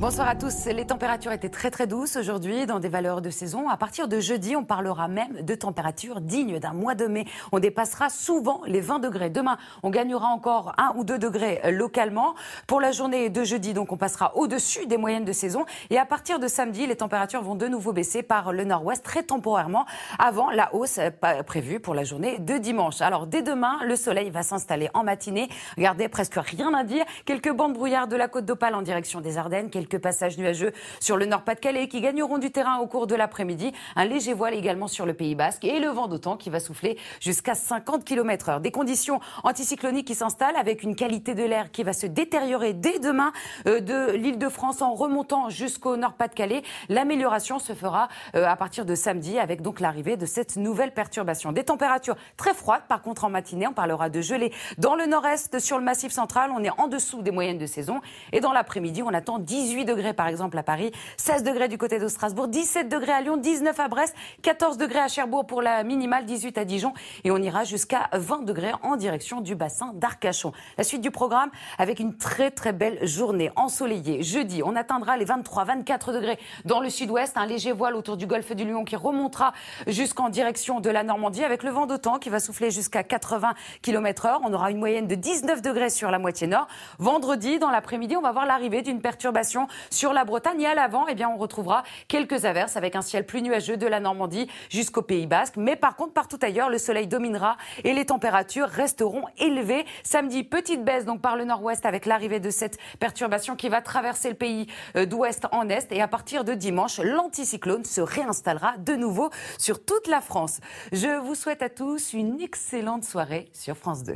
Bonsoir à tous. Les températures étaient très très douces aujourd'hui dans des valeurs de saison. À partir de jeudi, on parlera même de températures dignes d'un mois de mai. On dépassera souvent les 20 degrés. Demain, on gagnera encore 1 ou 2 degrés localement. Pour la journée de jeudi, donc, on passera au-dessus des moyennes de saison. Et à partir de samedi, les températures vont de nouveau baisser par le nord-ouest très temporairement avant la hausse prévue pour la journée de dimanche. Alors, dès demain, le soleil va s'installer en matinée. Regardez, presque rien à dire. Quelques bandes brouillard de la côte d'Opale en direction des Ardennes. Quelques passages nuageux sur le Nord-Pas-de-Calais qui gagneront du terrain au cours de l'après-midi. Un léger voile également sur le Pays Basque et le vent d'autant qui va souffler jusqu'à 50 km heure. Des conditions anticycloniques qui s'installent avec une qualité de l'air qui va se détériorer dès demain euh, de l'île de France en remontant jusqu'au Nord-Pas-de-Calais. L'amélioration se fera euh, à partir de samedi avec donc l'arrivée de cette nouvelle perturbation. Des températures très froides par contre en matinée. On parlera de gelée dans le nord-est sur le massif central. On est en dessous des moyennes de saison. Et dans l'après-midi, on attend 18 degrés par exemple à Paris, 16 degrés du côté de Strasbourg, 17 degrés à Lyon, 19 à Brest, 14 degrés à Cherbourg pour la minimale, 18 à Dijon et on ira jusqu'à 20 degrés en direction du bassin d'Arcachon. La suite du programme avec une très très belle journée ensoleillée. Jeudi, on atteindra les 23, 24 degrés dans le sud-ouest, un léger voile autour du golfe du Lion qui remontera jusqu'en direction de la Normandie avec le vent d'autant qui va souffler jusqu'à 80 km heure. On aura une moyenne de 19 degrés sur la moitié nord. Vendredi, dans l'après-midi, on va voir l'arrivée d'une perturbation sur la Bretagne. Et à l'avant, eh bien, on retrouvera quelques averses avec un ciel plus nuageux de la Normandie jusqu'au Pays Basque. Mais par contre, partout ailleurs, le soleil dominera et les températures resteront élevées. Samedi, petite baisse donc par le nord-ouest avec l'arrivée de cette perturbation qui va traverser le pays euh, d'ouest en est. Et à partir de dimanche, l'anticyclone se réinstallera de nouveau sur toute la France. Je vous souhaite à tous une excellente soirée sur France 2.